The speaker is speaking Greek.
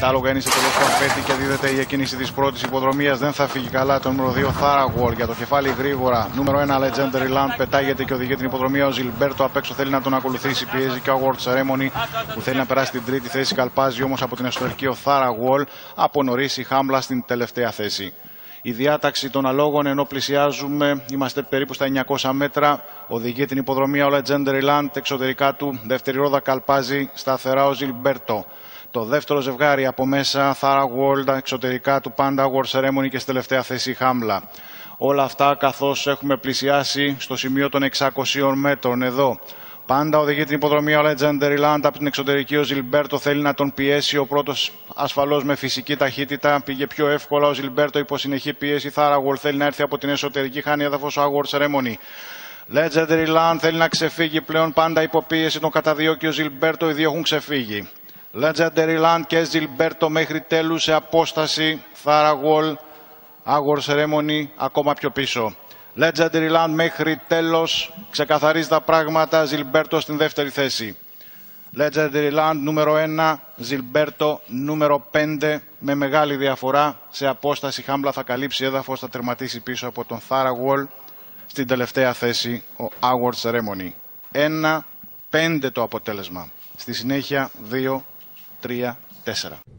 Τα άλογα είναι σε τελείω καφέτη και δίδεται η εκκίνηση της πρώτης υποδρομίας. Δεν θα φύγει καλά το νούμερο 2 Θάραγουορ για το κεφάλι γρήγορα. Νούμερο 1 Legendary Land πετάγεται και οδηγεί την υποδρομία. Ο Ζιλμπέρτο απ' έξω θέλει να τον ακολουθήσει. Πιέζει και ο Award Ceremony που θέλει να περάσει την τρίτη θέση. Καλπάζει όμως από την εσωτερική ο Θάραγουορ. Από νωρίς η Χάμπλα στην τελευταία θέση. Η διάταξη των αλόγων ενώ πλησιάζουμε, είμαστε περίπου στα 900 μέτρα. Οδηγεί την υποδρομία ο Legendary Land εξωτερικά του. Δεύτερη ρόδα καλπάζει σταθερά ο Ζιλμπέρτο. Το δεύτερο ζευγάρι από μέσα, Θάρα World, εξωτερικά του Panda War Ceremony και στη τελευταία θέση Χάμλα. Όλα αυτά καθώς έχουμε πλησιάσει στο σημείο των 600 μέτρων εδώ. Πάντα οδηγεί την υποδρομή ο Legendary Land από την εξωτερική. Ο Ζιλμπέρτο θέλει να τον πιέσει. Ο πρώτος ασφαλώς με φυσική ταχύτητα πήγε πιο εύκολα. Ο Ζιλμπέρτο υπό συνεχή πίεση. Θάραγουολ θέλει να έρθει από την εσωτερική. Χάνει έδαφος ο Agor Ceremony. Legendary Land θέλει να ξεφύγει πλέον. Πάντα υποπίεση τον καταδιώκει ο Ζιλμπέρτο. Οι δύο έχουν ξεφύγει. Legendary Land και Ζιλμπέρτο μέχρι τέλους σε απόσταση. Θάραγουολ. Award Ceremony ακόμα πιο πίσω. Legendary Land μέχρι τέλος ξεκαθαρίζει τα πράγματα. Ζιλμπέρτο στην δεύτερη θέση. Legendary Land νούμερο 1, Ζιλμπέρτο νούμερο 5 με μεγάλη διαφορά σε απόσταση. Χάμπλα θα καλύψει έδαφος, θα τερματίσει πίσω από τον Θάρα Wall. Στην τελευταία θέση ο Award Ceremony. 1-5 το αποτέλεσμα. Στη συνέχεια 2-3-4.